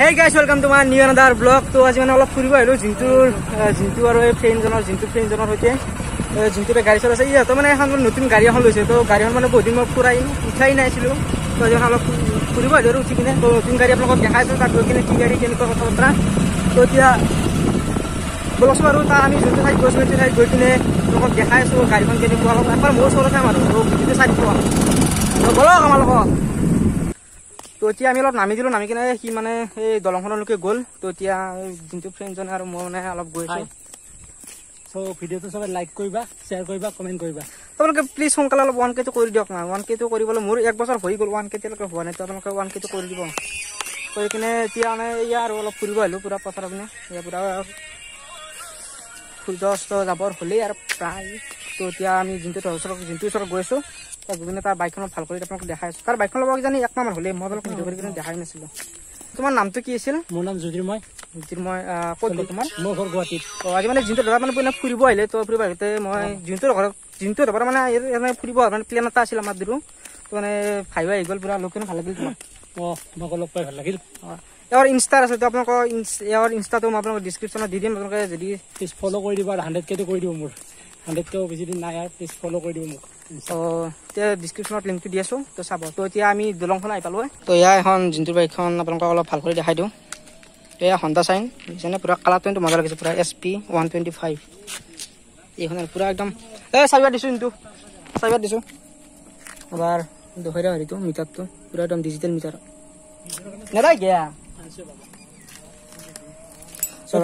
Hey guys welcome my new another blog তো আজি মানে অলপ ফুৰিব আহিলোঁ জিন্তুৰ জিন্তু আৰু এই ফ্ৰেণ্ডজনৰ জিন্তু ফ্ৰেণ্ডজনৰ সৈতে। জিন্তুৰে গাড়ী চলাইছে। ইহঁতৰ মানে এখন নতুন গাড়ী এখন লৈছে। তো গাড়ীখন মানে বহুত দিন মই ফুৰাই উঠাই নাইছিলোঁ। তো আজি মানে অলপ ফুৰিব আহিলোঁ আৰু উঠি কিনে। তো নতুন গাড়ী আপোনালোকক দেখাইছোঁ তাত গৈ কিনে কি গাড়ী কেনেকুৱা কথা বতৰা তো এতিয়া বলকচোন আৰু। তাত আমি যোনটো ঠাইত গৈছোঁ সেইটো ঠাইত গৈ কিনে আপোনালোকক দেখাইছোঁ গাড়ীখন কেনেকুৱা অলপ এবাৰ মোৰ ওচৰত চাম আৰু। চাই দিব বলক আমাৰ লগত তো এতিয়া আমি অলপ নামি দিলোঁ নামি কিনে সি মানে এই দলংখনলৈকে গ'ল। তো এতিয়া যোনটো ফ্ৰেণ্ডজনে আৰু মই মানে অলপ গৈ আছোঁ। চ' ভিডিঅ'টো চবে লাইক কৰিবা শ্বেয়াৰ কৰিবা কমেণ্ট কৰিবা। আপোনালোকে প্লিজ সোনকালে অলপ ওৱান কেটো কৰি দিয়ক না। ওৱান কেটো কৰিবলৈ মোৰ এক বছৰ হৈ গ'ল ওৱান কেতিয়ালৈকে হোৱা নাই। তো আপোনালোকে ওৱান কেটো কৰি দিব। কৰি কিনে এতিয়া মানে এয়া আৰু অলপ ফুৰিব আহিলোঁ পূৰা পথাৰৰ পিনে। এয়া পূৰা সূৰ্য অস্ত যাবৰ হ'লেই আৰু প্ৰায়। তো এতিয়া আমি যোনটো ওচৰত যোনটো ওচৰত গৈ কিনে তাৰ বাইকখনত ভাল কৰি আপোনালোকক দেখাই আছোঁ। তাৰ বাইকখন ল'ব কিজানি এক মাহমান হ'লেই। মই আপোনালোকক ভিডিঅ' কৰি কিনে দেখাই নাছিলোঁ। তোমাৰ নামটো কি আছিল? মোৰ নাম জ্যোতিৰ্ময় আহ, ক'ত গ'ল তোমাৰ? মোৰ ঘৰ গুৱাহাটীত। তো আজি মানে যোনটো দাদা মানে ফুৰিব আহিলে তো ফুৰিব আহিলে। মই যোনটো ঘৰত যোনটো মানে ফুৰিব মানে প্লেন এটা আছিল আমাৰ মানে ভাইবা আহি গ'ল পুৰা ভাল লাগিল তোমাক অঁ লগ পাই ভাল লাগিল। ইয়াৰ ইনষ্টাৰ আছে তো আপোনালোকৰ ইয়াৰ ইনষ্টাটো মই আপোনালোকৰ ডিছক্ৰিপশ্যনত দি দিম। আপোনালোকে যদি প্লিজ ফ'ল' কৰি দিবা আৰু হাণ্ড্ৰেড কেটো কৰি দিব মোৰ। হাণ্ড্ৰেড কেও বেছি দিন নাই প্লিজ ফ'ল' কৰি দিব মোক। তো এতিয়া ডিছক্ৰিপশ্যনত লিংকটো দি আছোঁ তো চাব। তো এতিয়া আমি দলংখন আহি পালোঁ তো এয়া এখন যোনটো বাইকখন আপোনালোকক অলপ ভাল কৰি দেখাই দিওঁ। এয়া হণ্ডা চাইন দেখিছেনে? পূৰা কালাৰটো কিন্তু মজা লাগিছে পূৰা S P one twenty five এইখন আৰু পূৰা একদম এই চাবিবাৰ দিছোঁ কিন্তু চাবিবাৰ দিছোঁ। এবাৰ দুহেৰা হেৰিটো মিটাৰটো পূৰা একদম ডিজিটেল মিটাৰ। নেদাই গেয়া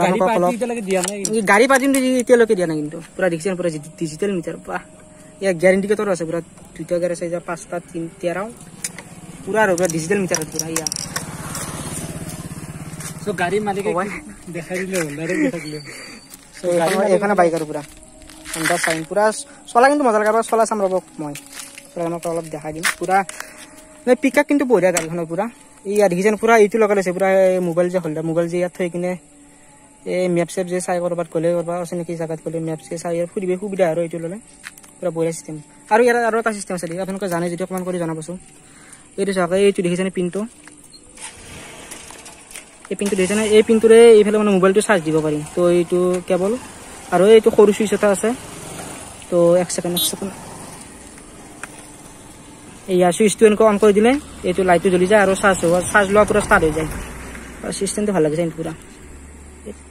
গাড়ী অলপ- এতিয়ালৈকে দিয়া নাই এই গাড়ী পাতিম এতিয়ালৈকে দিয়া নাই কিন্তু। পুৰা দেখিছে পুৰা ডিজিটেল মিটাৰ। পা ইয়াৰ গিয়াৰ ইণ্ডিকেটৰ আছে পুৰা দুটা গিয়াৰ আছে পাঁচটা তিনি তেৰ পুৰা আৰু পুৰা ডিজিটেল মিটাৰ পুৰা ইয়া চ' গাড়ী মালিকে ক'বাই। দেখাই দিলে হ'ল ডাইৰেক্ট দেখাই দিলে হ'ল। তো এইখন- এইখনে বাইক আৰু পুৰা হণ্ডা চাইন পুৰা চলা কিন্তু মজা লাগে এবাৰ চলাই চাম ৰ'ব মই চলাই আপোনাক অলপ দেখাই দিম পুৰা মানে পিক আপ কিন্তু বঢ়িয়া গাড়ীখনৰ পুৰা ইয়াত দেখিছেনে পুৰা এইটো লগাই লৈছে পুৰা মোবাইল যে হল্ডাৰ মোবাইল যে ইয়াত থৈ কিনে এই মেপ চেপ যে চাই ক'ৰবাত গ'লে ক'ৰবাত অচিনাকি জেগাত গ'লে মেপ চে চাই ইয়াৰ ফুৰিব সুবিধা আৰু এইটো ল'লে পুৰা বঢ়িয়া চিষ্টেম আৰু ইয়াৰ আৰু এটা চিষ্টেম আছে আপোনালোকে জানে যদি অকণমান কৰি জনাবচোন। এইটো চাওক এইটো দেখিছেনে পিনটো এই পিনটো দেখিছেনে? এই পিনটোৰে এইফালে মানে মোবাইলটো চাৰ্জ দিব পাৰি তো এইটো কেবল আৰু এইটো সৰু চুইচ এটা আছে। তো এক ছেকেণ্ড এক ছেকেণ্ড এয়া চুইচটো এনেকৈ অন কৰি দিলে এইটো লাইটটো জ্বলি যায় আৰু চাৰ্জ হোৱা চাৰ্জ লোৱা পূৰা ষ্টাৰ্ট হৈ যায়। চিষ্টেমটো ভাল লাগিছে কিন্তু পূৰা।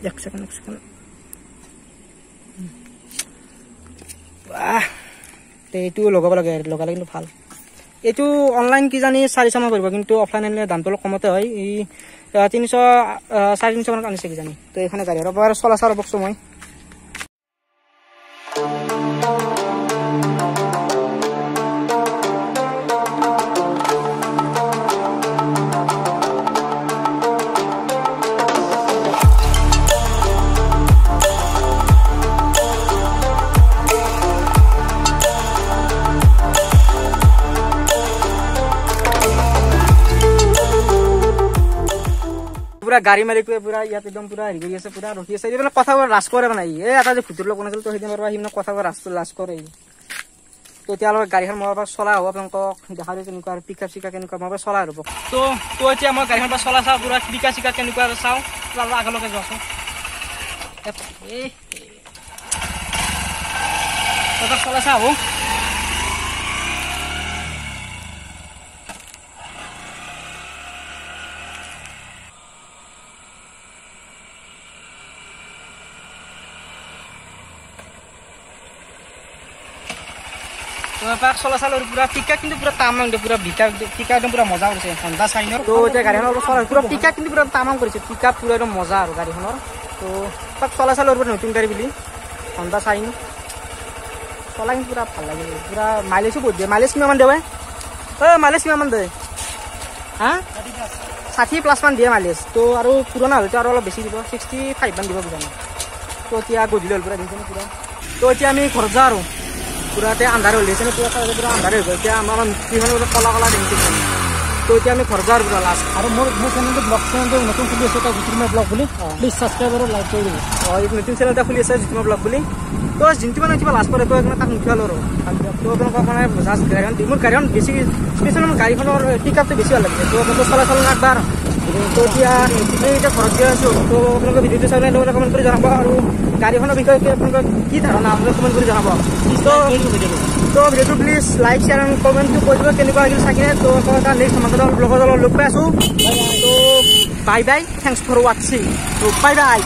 এক ছেকেণ্ড এক ছেকেণ্ড এইটো লগাব লাগে লগালে কিন্তু ভাল। এইটো অনলাইন কিজানি চাৰিশ মান পৰিব কিন্তু অফলাইন আনিলে দামটো অলপ কমতে হয়। আহ, তিনিশ চাৰে তিনিশ মানত আনিছে কিজানি তো এইখনে গাড়ী। আৰু এবাৰ চলা চাওঁ ৰ'বচোন মই। পুৰা গাড়ী মাৰি কৰি পুৰা ইয়াত একদম পুৰা হেৰি কৰি আছে পুৰা ৰখি আছে। এইবিলাক কথাবোৰ লাজ কৰে মানে। এই এটা যে ভুতুৰ লগ বনাইছিল তো সেইদিনৰ পৰা সি মানে কথাবোৰ লাজ লাজ কৰে। তো গাড়ীখন মই এবাৰ চলাই হ'ব আপোনালোকক দেখা দিওঁ কেনেকুৱা আৰু পিক চিকা কেনেকুৱা মই এবাৰ চলাই হ'ব তো তো এতিয়া মই গাড়ীখন পৰা চলাই চাওঁ পুৰা পিকা চিকা কেনেকুৱা চাওঁ। পুৰা আগলৈকে যোৱাচোন। চলাই চাওঁ পৰা চলাচল পুৰা পিকা কিন্তু পুৰা তামাং দিয়ে পুৰা বিকা পিকা একদম পুৰা মজা কৰিছে হণ্ডা চাইনৰ তো এতিয়া গাড়ীখন অলপ চলাই পুৰা পিকা কিন্তু পুৰা তামাং কৰিছে পিকা পুৰা একদম মজা আৰু গাড়ীখনৰ তো তাক চলাচল পুৰা নতুন গাড়ী বুলি হণ্ডা চাইন চলাই কিন্তু পুৰা ভাল লাগে পুৰা মাইলেজো বহুত দিয়ে মাইলেজ কিমান দিয়ে ঐ মাইলেজ কিমান দিয়ে হা ষাঠি প্লাছ মান দিয়ে মাইলেজ তো আৰু পুৰণা হ'লেতো আৰু অলপ বেছি দিব ছিক্সটি ফাইভ মান দিব কিজানি তো এতিয়া গধূলি হ'ল পুৰা দেখিছেনে পুৰা তো এতিয়া আমি ঘৰত যাওঁ আৰু পুৰা এতিয়া আন্ধাৰ হৈ গৈছে পুৰা চাইডে পুৰা আন্ধাৰ হৈ গ'ল এতিয়া আমাৰ কিমান কলা কলা দেখিছে তো এতিয়া আমি যাওঁ আৰু পুৰা লাষ্ট আৰু মোৰ মোৰ চেনেলটো ব্লগ চেনেলটো নতুন খুলি আছে এটা জ্যোতিৰ্ময় ব্লগ বুলি। প্লিজ ছাবস্ক্ৰাইব আৰু লাইক কৰি দিব। অঁ এই নতুন চেনেল এটা খুলি আছে জিতুমা ব্লগ বুলি তো যোনটো মানে কিবা লাজ কৰে তো সেইকাৰণে তাক নুঠিয়ালোঁ আৰু তো আপোনালোকক মানে জাষ্ট গাড়ীখন মোৰ গাড়ীখন বেছি স্পেচিয়েল মোৰ গাড়ীখনৰ পিক আপটো বেছি ভাল লাগিছে। তো চলাচল একবাৰ। তো এতিয়া এতিয়া ঘৰত গৈ আছোঁ তো আপোনালোকে ভিডিঅ'টো চাই পেলাই লগতে কমেণ্ট কৰি জনাব আৰু গাড়ীখনৰ বিষয়ে আপোনালোকৰ কি ধাৰণা আপোনালোকে কমেণ্ট কৰি জনাব। তো তো ভিডিঅ'টো প্লিজ লাইক শ্বেয়াৰ এণ্ড কমেণ্টটো কৰি দিব কেনেকুৱা লাগিল চাই কিনে। তো আকৌ এটা নেক্সট সমাজৰ লগত লগ পাই আছোঁ। তো বাই বাই থেংকছ ফৰ ৱাটছিং তো বাই বাই